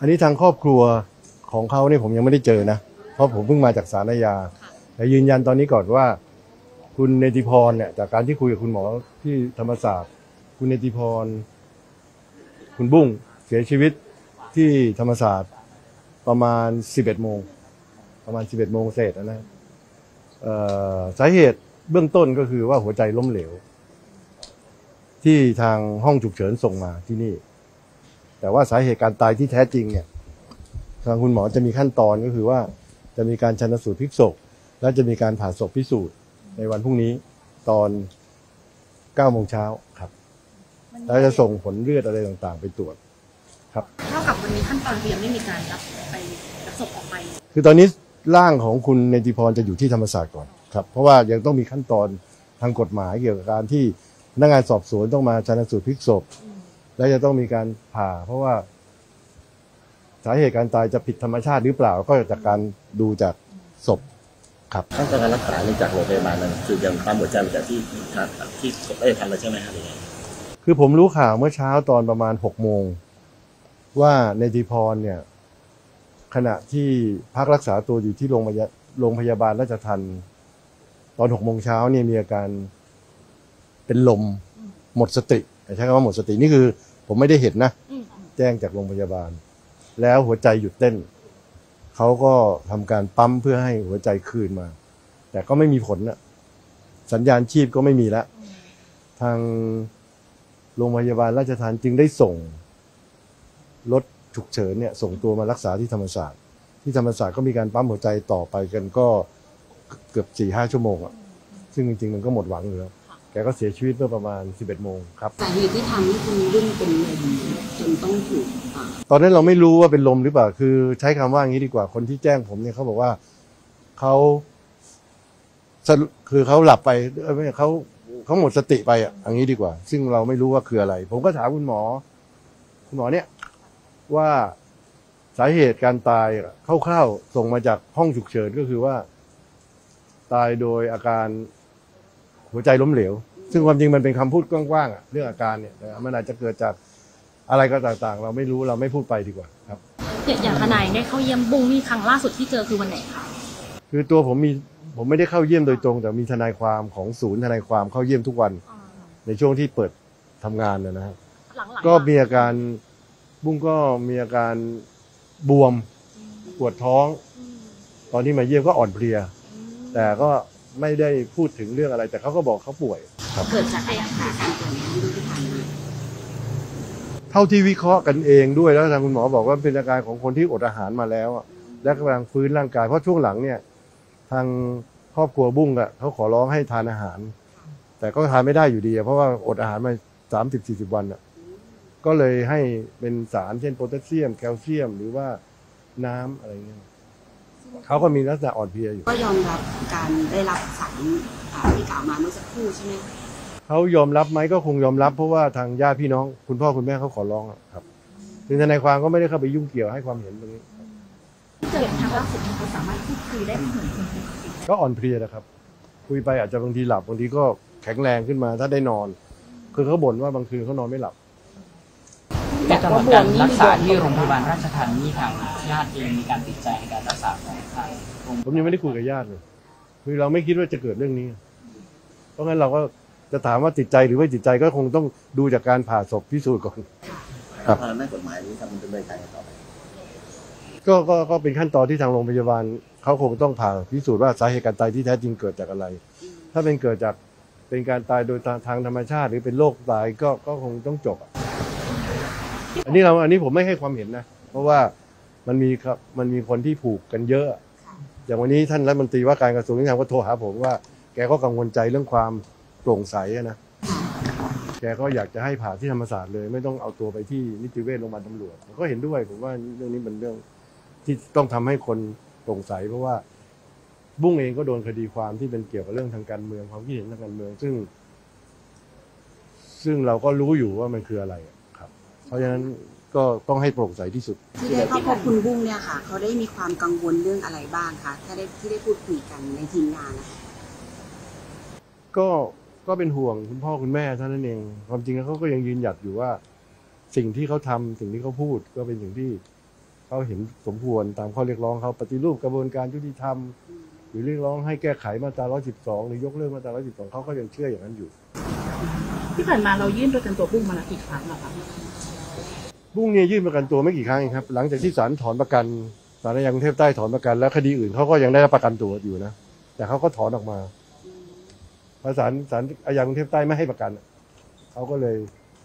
อันนี้ทางครอบครัวของเขาเนี่ยผมยังไม่ได้เจอนะ เพราะผมเพิ่งมาจากศาลอาญาแต่ยืนยันตอนนี้ก่อนว่า คุณเนติพรเนี่ยจากการที่คุยกับคุณหมอที่ธรรมศาสตร์ คุณเนติพร คุณบุ้งเสียชีวิตที่ธรรมศาสตร์ประมาณ 11 โมง ประมาณ 11 โมงเศษนะเอ่อสาเหตุเบื้องต้นก็คือว่าหัวใจล้มเหลว ที่ทางห้องฉุกเฉินส่งมาที่นี่ แต่ว่าสาเหตุการตายที่แท้จริงเนี่ยทางคุณหมอจะมีขั้นตอนก็คือว่าจะมีการชันสูตรพลิกศพและจะมีการผ่าศพพิสูจน์ในวันพรุ่งนี้ตอน9โมงเช้าครับแล้วจะส่งผลเลือดอะไรต่างๆ ไปตรวจเท่ากับวันนี้ขั้นตอนคือยังไม่มีการรับไปรับศพออกไป คือตอนนี้ร่างของคุณเนติพรจะอยู่ที่ธรรมศาสตร์ก่อนครับ เพราะว่ายังต้องมีขั้นตอนทางกฎหมายเกี่ยวกับการที่พนักงานสอบสวนต้องมาชันสูตรพลิกศพ และจะต้องมีการผ่า เพราะว่า สาเหตุการตายจะผิดธรรมชาติหรือเปล่าก็จากการดูจากศพครับขั้นตอนการรักษาเนี่ยจากโรงพยาบาลนั้นคือยังปั๊มหัวใจมาจากที่ที่ไม่ได้ทำเลยใช่ไหมครับหรือไงคือผมรู้ข่าวเมื่อเช้าตอนประมาณหกโมงว่าเนติพรเนี่ย ขณะที่พักรักษาตัวอยู่ที่โรงพยาโรงพยาบาลราชทันตอนหกโมงเช้าเนี่ยมีอาการเป็นลมหมดสติใช้คำว่าหมดสตินี่คือ ผมไม่ได้เห็นนะ แจ้งจากโรงพยาบาล แล้วหัวใจหยุดเต้น เขาก็ทำการปั๊มเพื่อให้หัวใจคืนมา แต่ก็ไม่มีผลนะสัญญาณชีพก็ไม่มีแล้วทางโรงพยาบาลราชทานจึงได้ส่งรถฉุกเฉินเนี่ยส่งตัวมารักษาที่ธรรมศาสตร์ ที่ธรรมศาสตร์ก็มีการปั๊มหัวใจต่อไปกันก็เกือบสี่ห้าชั่วโมงอะซึ่งจริงๆมันก็หมดหวังอยู่แล้ว แกก็เสียชีวิตเมื่อประมาณ 11 โมงครับสาเหตุที่ทำให้คุณรุ่งเป็นลมจนต้องถูกอ่าตอนนั้นเราไม่รู้ว่าเป็นลมหรือเปล่า คือใช้คำว่าอย่างนี้ดีกว่า คนที่แจ้งผมเนี่ยเขาบอกว่าเขาสรุปคือเขาหลับไปเอ้ยไม่เขาเขาหมดสติไปอะอย่างนี้ดีกว่า ซึ่งเราไม่รู้ว่าคืออะไร ผมก็ถามคุณหมอ คุณหมอเนี่ยว่าสาเหตุการตายอะคร่าวๆส่งมาจากห้องฉุกเฉินก็คือว่า ตายโดยอาการ หัวใจล้มเหลว ซึ่งความจริงมันเป็นคำพูดกว้างๆอะเรื่องอาการเนี่ยแต่มันอาจจะเกิดจากอะไรก็ต่างๆ เราไม่รู้เราไม่พูดไปดีกว่าครับอย่างทนายได้เข้าเยี่ยมบุ้งนี่ครั้งล่าสุดที่เจอคือวันไหนคะคือตัวผมมีผมไม่ได้เข้าเยี่ยมโดยตรง แต่มีทนายความของศูนย์ทนายความเข้าเยี่ยมทุกวัน ในช่วงที่เปิดทำงานนะนะครับหลังๆก็มีอาการบุ้งก็มีอาการบวมปวดท้อง ตอนที่มาเยี่ยมก็อ่อนเพลีย แต่ก็ ไม่ได้พูดถึงเรื่องอะไร แต่เขาก็บอกเขาป่วยเกิดจากอะไรคะการป่วยของรุ่งที่ผ่านมาเท่าที่วิเคราะห์กันเองด้วยแล้วทางคุณหมอบอกว่าเป็นอาการของคนที่อดอาหารมาแล้วอะและกำลังฟื้นร่างกายเพราะช่วงหลังเนี่ย ทางครอบครัวบุ้งอะเขาขอร้องให้ทานอาหาร แต่ก็ทานไม่ได้อยู่ดีอะเพราะว่าอดอาหารมาสามสิบสี่สิบวันอะก็เลยให้เป็นสารเช่นโพแทสเซียม แคลเซียม หรือว่าน้ำอะไรเงี้ย เขาก็มีลักษณะอ่อนเพลียอยู่ ก็ยอมรับการได้รับสารอ่าที่กล่าวมาเมื่อสักครู่ใช่ไหมคะเขายอมรับไหมก็คงยอมรับเพราะว่าทางญาติพี่น้อง คุณพ่อคุณแม่เขาขอร้องอะครับซึ่งทนายความก็ไม่ได้เข้าไปยุ่งเกี่ยวให้ความเห็นตรงนี้เจอครั้งล่าสุดเขาสามารถพูดคุยได้เหมือนคนปกติก็อ่อนเพลียนะครับ คุยไปอาจจะบางทีหลับบางทีก็แข็งแรงขึ้นมาถ้าได้นอน คือเขาบ่นว่าบางคืนเขานอนไม่หลับ แต่ตลอดการรักษาที่โรงพยาบาลราชทันนี่ทางญาติเองมีการติดใจในการรักษาของทางโรงผมยังไม่ได้คุยกับญาติเลยคือเราไม่คิดว่าจะเกิดเรื่องนี้ เพราะงั้นเราก็จะถามว่าติดใจหรือไม่ติดใจก็คงต้องดูจากการผ่าศพพิสูจน์ก่อนครับทางด้านกฎหมายนี้ทำดำเนินการต่อไปก็ก็ก็เป็นขั้นตอนที่ทางโรงพยาบาลเขาคงต้องผ่าพิสูจน์ว่าสาเหตุการตายที่แท้จริงเกิดจากอะไร ถ้าเป็นเกิดจากเป็นการตายโดยทางทางธรรมชาติ หรือเป็นโรคตายก็ก็คงต้องจบ อะอันนี้เราอันนี้ผมไม่ให้ความเห็นนะ เพราะว่ามันมีครับมันมีคนที่ผูกกันเยอะ อย่างวันนี้ท่านรัฐมนตรีว่าการกระทรวงยุติธรรมก็โทรหาผมว่าแกก็กังวลใจเรื่องความโปร่งใสอะนะแกก็อยากจะให้ผ่าที่ธรรมศาสตร์เลย ไม่ต้องเอาตัวไปที่นิติเวชโรงพยาบาลตำรวจผมก็เห็นด้วยผมว่าเรื่องนี้เป็นเรื่องที่ต้องทำให้คนโปร่งใส เพราะว่าบุ้งเองก็โดนคดีความที่เป็นเกี่ยวกับเรื่องทางการเมืองความคิดเห็นทางการเมืองซึ่ง ซึ่งเราก็รู้อยู่ว่ามันคืออะไรอะครับ เพราะฉะนั้นก็ต้องให้โปร่งใสที่สุด ที่ได้เข้าพบคุณบุ้งเนี่ยค่ะ เขาได้มีความกังวลเรื่องอะไรบ้างคะถ้าได้ที่ได้พูดคุยกันในทีมงานนะคะก็ก็เป็นห่วงคุณพ่อคุณแม่เท่านั้นเอง ความจริงแล้วเขาก็ยังยืนหยัดอยู่ว่า สิ่งที่เขาทำสิ่งที่เขาพูดก็เป็นสิ่งที่เขาเห็นสมควรตามข้อเรียกร้องเขาปฏิรูปกระบวนการยุติธรรมอืมหรือเรียกร้องให้แก้ไขมาตรา 112 หรือยกเลิกมาตรา 112 เขาก็ยังเชื่ออย่างนั้นอยู่ ที่ผ่านมาเรายื่นประกันตัวบุ้งมาแล้วกี่ครั้งอะคะ บุ้งเนี่ยยื่นประกันตัวไม่กี่ครั้งเองครับ หลังจากที่ศาลถอนประกันศาลอาญากรุงเทพใต้ถอนประกัน แล้วคดีอื่นเขาก็ยังได้รับประกันตัวอยู่นะ แต่เขาก็ถอนออกมาอืมเพราะศาลศาลอาญากรุงเทพใต้ไม่ให้ประกันอะเขาก็เลย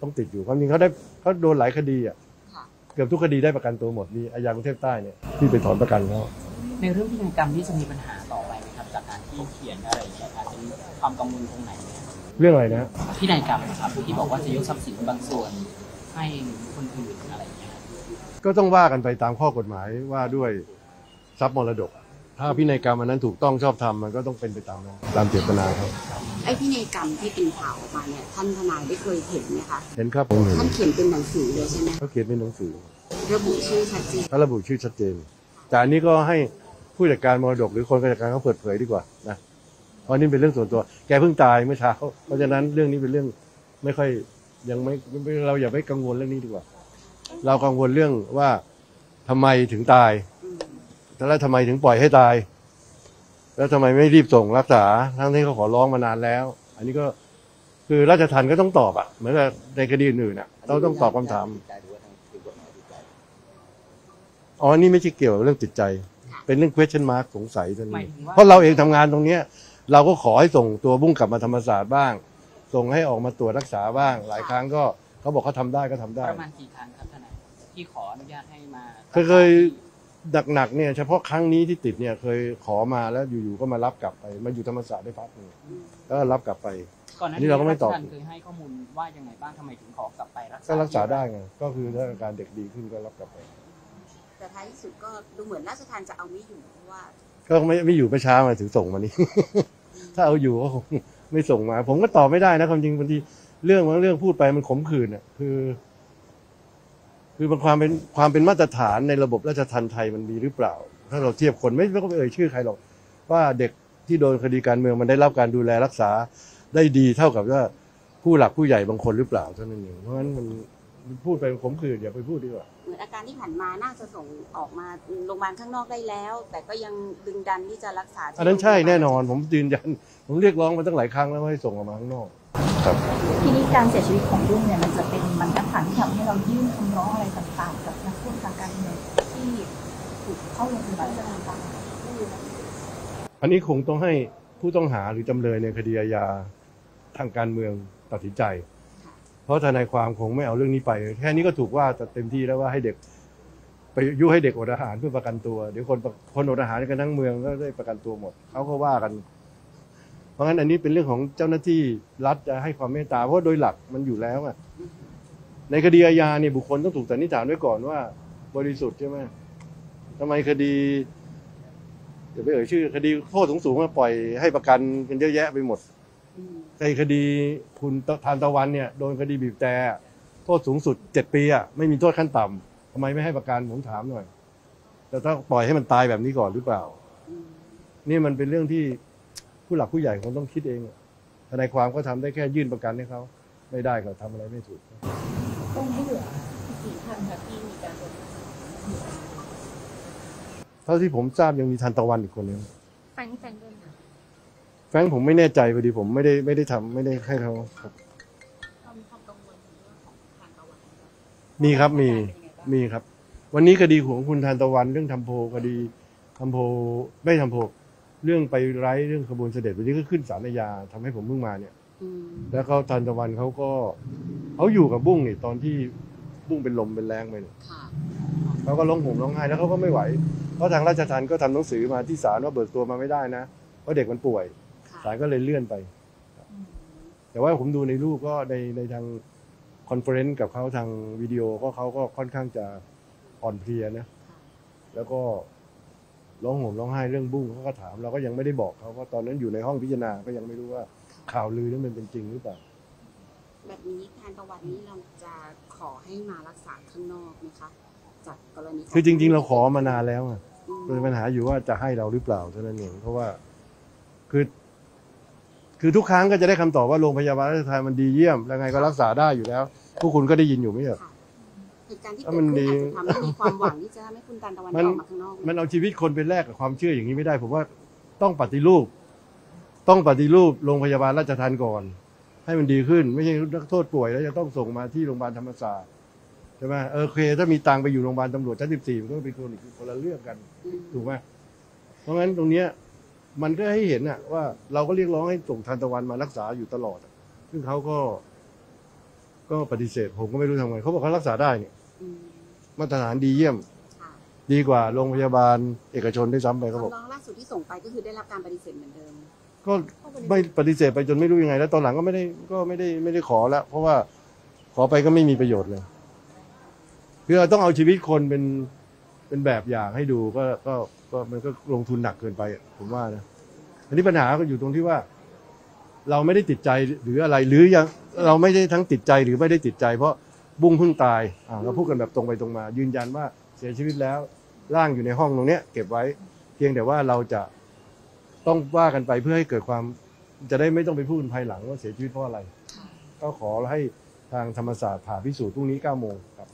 ต้องติดอยู่ความจริงเขาได้เขาโดนหลายคดีอะค่ะเกือบทุกคดีได้ประกันตัวหมดมีอาญากรุงเทพใต้เนี่ยที่ไปถอนประกันเขาในเรื่องพินัยกรรมที่จะมีปัญหาต่อไปไหมครับจากการที่เขียนอะไรอย่างเงี้ยอาจจะมีความกังวลตรงไหนไหมครับเรื่องอะไรนะพินัยกรรมนะครับที่บอกว่าจะยกทรัพย์สินบางส่วน ให้คนอื่นอะไรอย่างเงี้ยก็ต้องว่ากันไปตามข้อกฎหมายว่าด้วยทรัพย์มรดก ถ้าพินัยกรรมอันนั้นถูกต้องชอบธรรมมันก็ต้องเป็นไปตามนั้นตามเจตนาเขาไอ้พินัยกรรมที่เป็นข่าวออกมาเนี่ยท่านทนายได้เคยเห็นไหมคะเห็นครับผมเห็นท่านเขียนเป็นหนังสือเลยใช่ไหมเขาเขียนเป็นหนังสือระบุชื่อชัดเจนเขาระบุชื่อชัดเจน แต่อันนี้ก็ให้ผู้จัดการมรดก หรือคนจัดการเขาเปิดเผยดีกว่านะเพราะนี่เป็นเรื่องส่วนตัว แกเพิ่งตายเมื่อเช้า เพราะฉะนั้นเรื่องนี้เป็นเรื่องไม่ค่อย ยังไม่ไม่เราอย่าไปกังวลเรื่องนี้ดีกว่า เรากังวลเรื่องว่าทำไมถึงตายอืมแล้วทำไมถึงปล่อยให้ตาย แล้วทำไมไม่รีบส่งรักษา ทั้งที่เขาขอร้องมานานแล้ว อันนี้ก็คือราชทันก็ต้องตอบอะ เหมือนกับในคดีอื่นๆอะ เราต้องตอบคำถามอ๋อนี่ไม่ใช่เกี่ยวกับเรื่องจิตใจ เป็นเรื่อง question mark สงสัยเท่าหมานี้ยถึงว่าเพราะเราเองทำงานตรงเนี้ย เราก็ขอให้ส่งตัวบุ้งกลับมาธรรมศาสตร์บ้าง ส่งให้ออกมาตรวจรักษาบ้าง หลายครั้งก็เขาบอกเขาทำได้ก็ทำได้ ประมาณกี่ครั้งครับทนายที่ขออนุญาตให้มาเคยเคยหนักๆเนี่ยเฉพาะครั้งนี้ที่ติดเนี่ยเคยขอมาแล้วอยู่ๆก็มารับกลับไป มาอยู่ธรรมศาสตร์ได้พักหนึงแล้วก็รับกลับไป ก่อนหน้าอันนี้เราก็ไม่ตอบรัชทันเคยให้ข้อมูลว่ายังไงบ้างทำไมถึงขอกลับไปรักษาก็รักษาได้ไงก็คือถ้าอาการเด็กดีขึ้นก็รับกลับไป แต่ท้ายที่สุดก็ดูเหมือนราชทานจะเอาไม่อยู่เพราะว่า ก็ไม่ไม่อยู่เมื่อเช้ามาถึงส่งมานี่ ถ้าเอาอยู่ก็คง ไม่ส่งมา ผมก็ตอบไม่ได้นะความจริงบางทีเรื่องบางเรื่องพูดไปมันขมขื่นอะคือ คือบางความเป็นความเป็นมาตรฐานในระบบราชทัณฑ์ไทยมันมีหรือเปล่า ถ้าเราเทียบคนไม่ไม่ต้องไปเอ่ยชื่อใครหรอกว่าเด็กที่โดนคดีการเมืองมันได้รับการดูแลรักษาได้ดีเท่ากับว่าผู้หลักผู้ใหญ่บางคนหรือเปล่าเท่านั้นเองเพราะฉะนั้นมัน พูดไปมันขมขื่นอย่าไปพูดดีกว่า เหมือนอาการที่ผ่านมาน่าจะส่งออกมาโรงพยาบาลข้างนอกได้แล้ว แต่ก็ยังดึงดันที่จะรักษาที่อันนั้นใช่โรงพยาบาลแน่นอน ผมยืนยัน ผมเรียกร้องมาตั้งหลายครั้งแล้วว่าให้ส่งออกมาข้างนอกครับทีนี้การเสียชีวิตของรุ่งเนี่ยมันจะเป็นบรรทัดฐานที่ทำให้เรายื่นคำร้องอะไรต่างๆ กับนักโทษทางการเมืองที่ถูกเข้าโรงพยาบาลต่างๆอันนี้คงต้องให้ผู้ต้องหาหรือจำเลยในคดีอาญาทางการเมืองตัดสินใจ เพราะทนายความคงไม่เอาเรื่องนี้ไป แค่นี้ก็ถูกว่าจะเต็มที่แล้วว่าให้เด็ก ไปยุให้เด็กอดอาหารเพื่อประกันตัว เดี๋ยวคนคนอดอาหารกันทั้งเมืองก็ได้ประกันตัวหมดเขาก็ว่ากัน เพราะงั้นอันนี้เป็นเรื่องของเจ้าหน้าที่รัฐจะให้ความเมตตาเพราะโดยหลักมันอยู่แล้วอะในคดีอาญาเนี่ยบุคคลต้องถูกสันนิษฐานไว้ก่อนว่า บริสุทธิ์ใช่ไหมทำไมคดีอย่าไปเอ่ยชื่อ คดีโทษสูงๆมาปล่อยให้ประกันกันเยอะแยะไปหมด ในคดีคุณทานตะวันเนี่ยโดนคดีบีบแต่โทษสูงสุดเจ็ดปีอะไม่มีโทษขั้นต่ำทำไมไม่ให้ประกันผมถามหน่อย แต่ถ้าปล่อยให้มันตายแบบนี้ก่อนหรือเปล่าอืมนี่มันเป็นเรื่องที่ผู้หลักผู้ใหญ่คงต้องคิดเองอะทนายความก็ทำได้แค่ยื่นประกันให้เขาไม่ได้ก็ทำอะไรไม่ถูก ตรงนี้เหลือกี่ท่านคะที่มีการโดนเท่าที่ผมทราบยังมีทันตะวันอีกคนนึงแฟงแฟงด้วยค่ะ แฟรงค์ผมไม่แน่ใจพอดีผมไม่ได้ไม่ได้ทำไม่ได้ให้เขาครับ เรามีความกังวลในเรื่องของทางตะวันมีครับมี มีครับ วันนี้คดีของคุณทานตะวันเรื่องทำโพลคดีทำโพลไม่ทำโพลเรื่องไปไร้เรื่องขบวนเสด็จวันนี้ก็ขึ้นศาลอาญาทำให้ผมเพิ่งมาเนี่ย อืมแล้วเขาทานตะวันเขาก็เขาอยู่กับบุ้งนี่ตอนที่บุ้งเป็นลมเป็นแรงไปเนี่ยค่ะเขาก็ร้องห่มร้องไห้แล้วเขาก็ไม่ไหวเพราะทางราชทัณฑ์ก็ทำหนังสือมาที่ศาลว่าเบิกตัวมาไม่ได้นะเพราะเด็กมันป่วยค่ะ ศาลก็เลยเลื่อนไป แต่ว่าผมดูในรูปก็ในในทาง conference กับเขาทางวิดีโอก็เขาก็ค่อนข้างจะอ่อนเพลียนะ แล้วก็ร้องห่มร้องไห้เรื่องบุ้งเขาก็ถามเราก็ยังไม่ได้บอกเขาเพราะตอนนั้นอยู่ในห้องพิจารณาก็ยังไม่รู้ว่าข่าวลือนั้นมันเป็นจริงหรือเปล่าแบบนี้ทานตะวันนี้เราจะขอให้มารักษาข้างนอกไหมคะจากกรณีขคือจริง ๆ เราขอมานานแล้วอะอืมเป็นปัญหาอยู่ว่าจะให้เราหรือเปล่าเท่านั้นเองเพราะว่าคือ คือทุกครั้งก็จะได้คำตอบว่าโรงพยาบาลราชทานมันดีเยี่ยม แล้วไงก็รักษาได้อยู่แล้วพวกคุณก็ได้ยินอยู่ไม่ใช่เหรอค่ะพเหตุการณ์ที่ถ้าเกิดมันขึ้นดีอาจจะทำให้มีความหวังที่จะทำให้คุณตันตะวันมันออกมาข้างนอกมันเอาชีวิตคนเป็นแลกกับความเชื่ออย่างนี้ไม่ได้ ผมว่าต้องปฏิรูป ต้องปฏิรูปโรงพยาบาลราชทันก่อน ให้มันดีขึ้น ไม่ใช่นักโทษป่วยแล้วจะต้องส่งมาที่โรงพยาบาลธรรมศาสตร์ใช่ไหมเออโอเคถ้ามีตังค์ไปอยู่โรงพยาบาลตำรวจชั้นสิบสี่มันก็เป็นคนอีกคนละเรื่องกันอืมถูกไหมเพราะงั้นตรงเนี้ย มันก็ให้เห็นอะว่าเราก็เรียกร้องให้ส่งทันตะวันมารักษาอยู่ตลอดอะซึ่งเขาก็ ก็ปฏิเสธ ผมก็ไม่รู้ทำไงเขาบอกเขารักษาได้เนี่ยอืมมาตรฐานดีเยี่ยม ค่ะดีกว่าโรงพยาบาลเอกชนด้วยซ้ำไปเขาบอก คำร้องล่าสุดที่ส่งไปก็คือได้รับการปฏิเสธเหมือนเดิมก็ไม่ปฏิเสธไปจนไม่รู้ยังไง แล้วตอนหลังก็ไม่ได้ก็ไม่ได้ไม่ได้ขอแล้วเพราะว่าขอไปก็ไม่มีประโยชน์เลยคือเราต้องเอาชีวิตคนเป็นเป็นแบบอย่างให้ดูก็ก็ ก็มันก็ลงทุนหนักเกินไปอะผมว่านะอันนี้ปัญหาก็อยู่ตรงที่ว่า เราไม่ได้ติดใจหรืออะไรหรือยังเราไม่ได้ทั้งติดใจหรือไม่ได้ติดใจ เพราะบุ้งเพิ่งตายอ่าเราพูดกันแบบตรงไปตรงมา ยืนยันว่าเสียชีวิตแล้วร่างอยู่ในห้องตรงเนี้ย เก็บไว้ เพียงแต่ว่าเราจะต้องว่ากันไปเพื่อให้เกิดความจะได้ไม่ต้องไปพูดภายหลังว่าเสียชีวิตเพราะอะไร ก็ขอให้ทางธรรมศาสตร์ผ่าพิสูจน์พรุ่งนี้9โมงครับ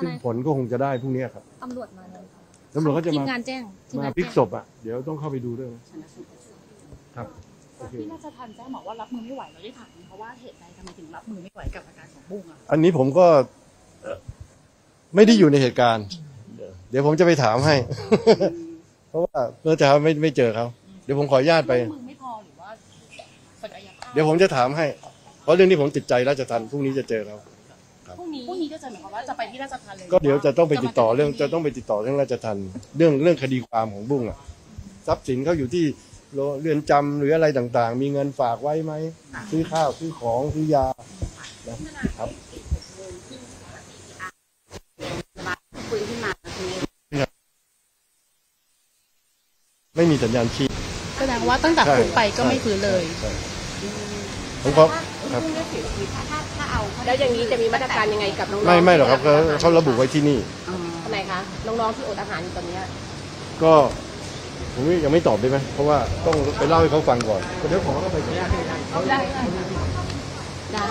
ซึ่งผลก็คงจะได้พรุ่งนี้ครับตำรวจมาเลย ตำรวจก็จะทีมามงานแจ้งทีมมางานพลิกแจ้งศพอะเดี๋ยวต้องเข้าไปดูด้วยนะชนะสูตรครับโอเค ที่ราชทันแจ้งบอกว่ารับมือไม่ไหวเราได้ถามไหมคะว่าเหตุใดทำไมถึงรับมือไม่ไหวกับอาการของบุ้งอะ อันนี้ผมก็เอ่อไม่ได้อยู่ในเหตุการณ์ เดี๋ยวผมจะไปถามให้ เพราะว่าเมื่อเช้าไม่ไม่เจอเขาเดี๋ยวผมขออนุญาตไป มือไม่พอหรือว่าศักยภาพ เดี๋ยวผมจะถามให้ เพราะเรื่องนี้ผมติดใจราชทันพรุ่งนี้จะเจอเขาพรุ่ง นี้พรุ่งนี้ก็จะหมายความว่าจะไปที่ราชทันเลยก็เดี๋ยวจะต้องไปติดต่อเรื่องจะต้องไปติดต่อเรื่องราชทันเรื่องเรื่องคดีความของบุ้งอะทรัพย์สินเขาอยู่ที่โรงเรือนจำหรืออะไรต่างๆ มีเงินฝากไว้ไหมซื้อข้าวซื้อของซื้อยานะครับคุยขึ้นมาแล้วทีนี้ไม่มีสัญญาณชีพแสดงว่าตั้งแต่ใช่คุกไปก็ไม่ฟื้นเลยใช่ผมก็ครับ ถ้าถ้าถ้าเอาแล้วอย่างนี้จะมีมาตรการยังไงกับน้องๆไม่ไม่หรอกครับที่เขาด้เขาระบุไว้ที่นี่ ทำไมคะน้องๆที่อดอาหารอยู่ตอนเนี้ยก็ผมยังไม่ตอบได้ไหมเพราะว่าต้องไปเล่าให้เขาฟังก่อนเดี๋ยวขอเข้าไปได้